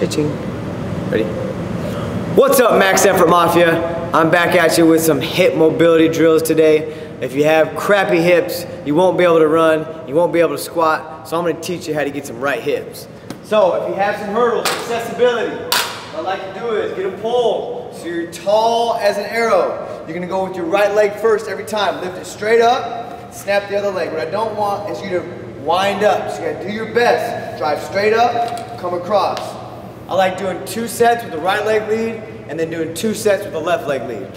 Ready? What's up, Max Effort Mafia? I'm back at you with some hip mobility drills today. If you have crappy hips, you won't be able to run, you won't be able to squat, so I'm gonna teach you how to get some right hips. So if you have some hurdles, accessibility, what I like to do is get a pole so you're tall as an arrow. You're gonna go with your right leg first every time. Lift it straight up, snap the other leg. What I don't want is you to wind up. So you gotta do your best. Drive straight up, come across. I like doing two sets with the right leg lead and then doing two sets with the left leg lead.